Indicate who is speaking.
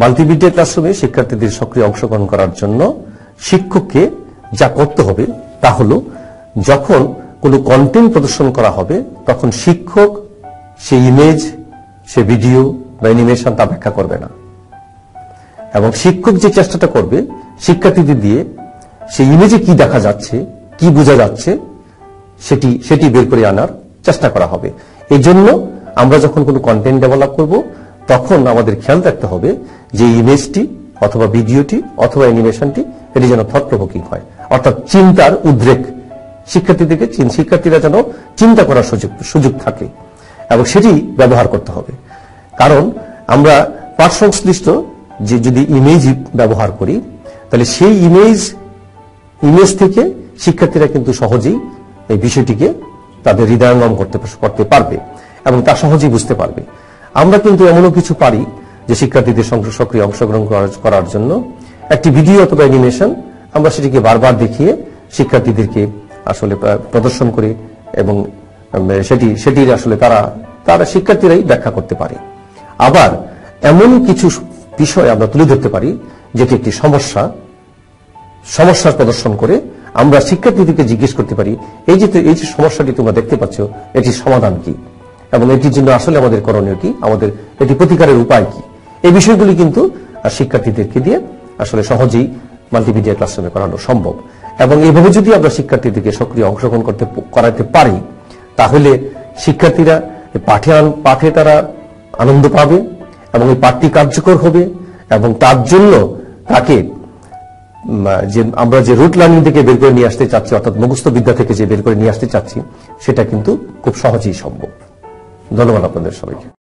Speaker 1: Multimedia ক্লাসরুমে শিক্ষার্থীদের সক্রিয় অংশগ্রহণ করার জন্য শিক্ষককে যা করতে হবে তা হলো, যখন কোনো কন্টেন্ট প্রদর্শন করা হবে, তখন শিক্ষক সে ইমেজ সে ভিডিও বা অ্যানিমেশন তা ব্যাখ্যা করবে না। এবং শিক্ষক যে চেষ্টাটা করবে শিক্ষার্থীদের দিয়ে সেই ইমেজে কি দেখা যাচ্ছে, কি বোঝা যাচ্ছে, সেটি সেটি বের করে আনার চেষ্টা করা হবে। এই জন্য আমরা যখন কোনো কন্টেন্ট ডেভেলপ করব তখন আমাদের খেয়াল রাখতে হবে যে ইমেজটি অথবা ভিডিওটি অথবা অ্যানিমেশনটি এটি যেন থট প্রভোকিং হয়। অর্থাৎ চিন্তার উদ্রেক। শিক্ষার্থীদেরকে শিক্ষার্থীরা যেন চিন্তা করার সুযোগ সুযোগ থাকে এবং সেটি ব্যবহার করতে হবে। কারণ আমরা পাঠ সংশ্লিষ্ট যে যদি ইমেজ ব্যবহার করি, তাহলে সেই ইমেজ ইমেজ থেকে শিক্ষার্থীরা কিন্তু সহজেই এই বিষয়টিকে তাদের হৃদয়ঙ্গম করতে করতে পারবে এবং তা সহজেই বুঝতে পারবে। আমরা কিন্তু এমনও কিছু পারি যে শিক্ষার্থীদের সক্রিয় অংশগ্রহণ করার- জন্য। একটি ভিডিও অথবা অ্যানিমেশন আমরা সেটিকে বারবার দেখিয়ে শিক্ষার্থীদেরকে আসলে প্রদর্শন করে এবং সেটি সেটির আসলে তারা তারা শিক্ষার্থীরাই ব্যাখ্যা করতে পারে। আবার এমন কিছু বিষয় আমরা তুলে ধরতে পারি যেটি একটি সমস্যা। সমস্যার প্রদর্শন করে আমরা শিক্ষার্থীদেরকে জিজ্ঞেস করতে পারি, এই যে এই যে সমস্যাটি তোমরা দেখতে পাচ্ছ, এটির সমাধান কি? এবং এটির জন্য আসলে আমাদের করণীয় কি? আমাদের এটি প্রতিকারের উপায় কি? এই বিষয়গুলি কিন্তু শিক্ষার্থীদেরকে দিয়ে আসলে সহজেই মাল্টিমিডিয়া ক্লাসরুমে করানো সম্ভব। এবং এইভাবে যদি আমরা শিক্ষার্থীদেরকে সক্রিয় অংশগ্রহণ করতে করাতে পারি, তাহলে শিক্ষার্থীরা পাঠে পাঠে তারা আনন্দ পাবে এবং এই পাঠটি কার্যকর হবে এবং তার জন্য তাকে যে আমরা যে রুট লার্নিং থেকে বের করে নিয়ে আসতে চাচ্ছি, অর্থাৎ মুখস্থ বিদ্যা থেকে যে বের করে নিয়ে আসতে চাচ্ছি, সেটা কিন্তু খুব সহজেই সম্ভব। ধন্যবাদ আপনাদের সবাইকে।